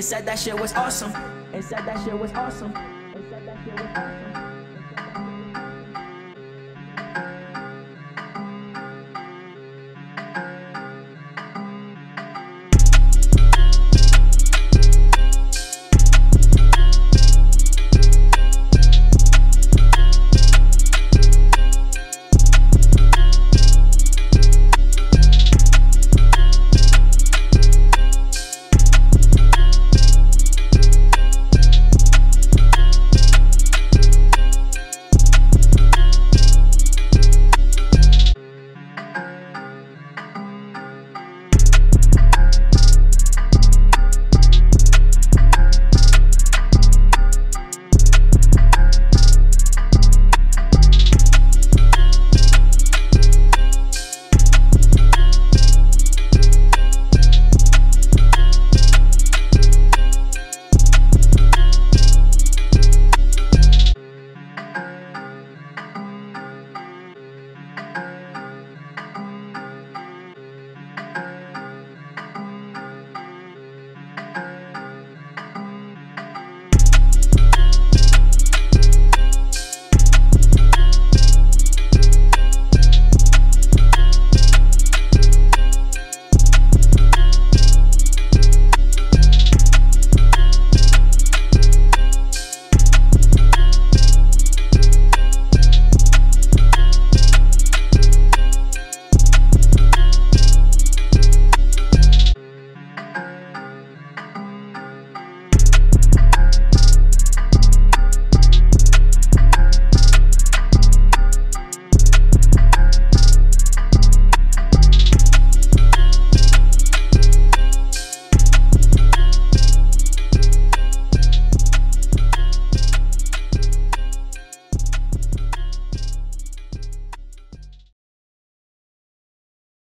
and said that shit was awesome. And said that shit was awesome. And said that shit was awesome.